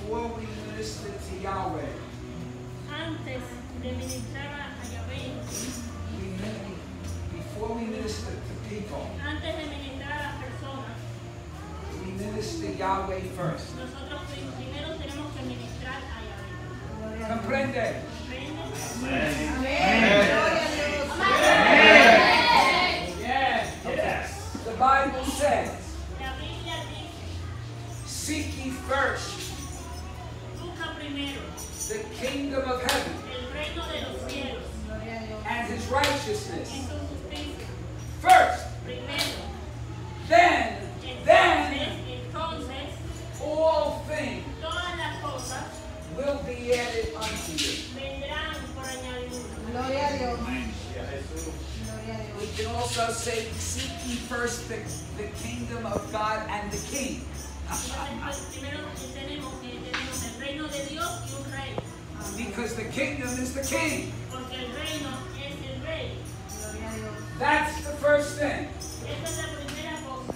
before we minister to Yahweh, Antes de ministrar a Yahvé, we before we minister to people, antes de ministrar a personas, we minister Yahweh first. nosotros primero tenemos que ministrar a Yahvé. Comprende? ¿Comprenden? Yes. The Bible says, La Biblia dice, Seek ye first primero the kingdom of heaven el reino de los cielos and his y righteousness. su justicia. First, Primero. then, then Entonces, entonces, all things todas las cosas will be added unto you. vendrán por añadidura. Gloria a Dios. Gloria a Dios. We can also say, Seek ye first the, the kingdom of God and the is the king. Porque el reino es el rey. Gloria a Dios. That's the first thing. Esta es la primera cosa.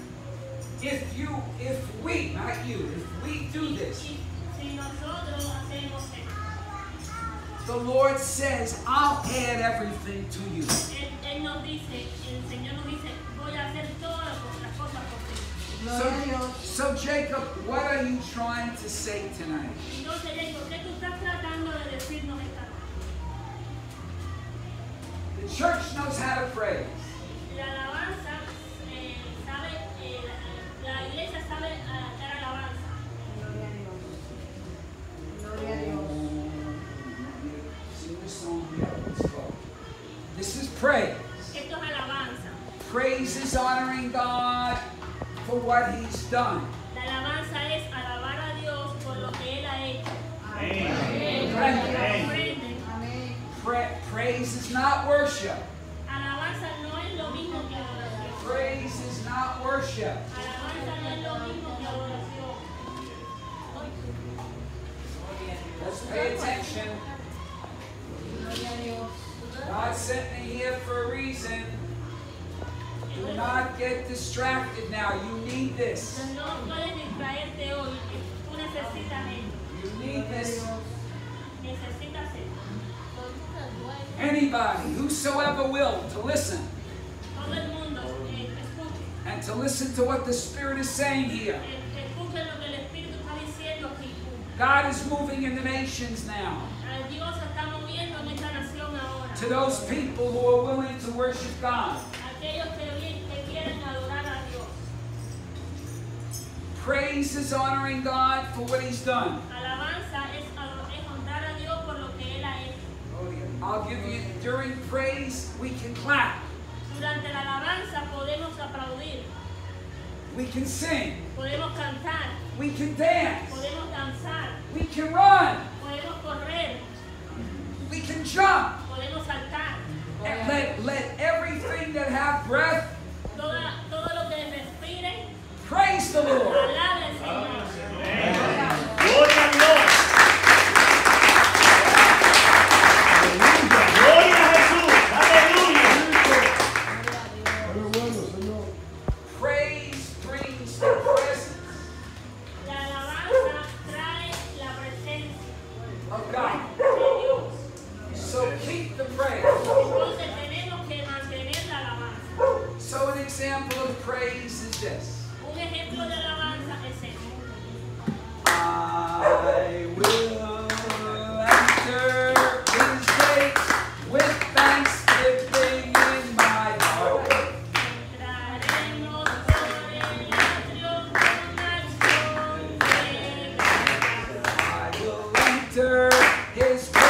If you, if we, not you, if we do this, Si, si nosotros hacemos esto, the Lord says, I'll add everything to you. él, él nos dice, el Señor nos dice, voy a hacer todas las cosas por ti. Gloria a Dios. So, Jacob, what are you trying to say tonight? A Dios. Gloria a Dios. Sing this song here. Let's go. This is praise. Esto es alabanza. Praise is honoring God for what He's done. La alabanza praise is not worship. Alabanza no es lo mismo que adoración. Praise is not worship. Alabanza no es lo mismo que adoración. Let's pay attention. God sent me here for a reason. Do not get distracted now. You need this. Entonces, No puedes distraerte hoy. Tú necesitas esto. You need this. Anybody, whosoever will, to listen and to listen to what the Spirit is saying here. God is moving in the nations now. To those people who are willing to worship God. Praise is honoring God for what He's done. I'll give you, during praise, we can clap. Durante la alabanza podemos aplaudir. We can sing. Podemos cantar. We can dance. Podemos danzar. We can run. Podemos correr. We can jump. Podemos saltar. And let, let everything that have breath Toda, todo lo que respire, praise the Lord. example of praise is this. I will enter his gates with thanksgiving in my heart. I will enter his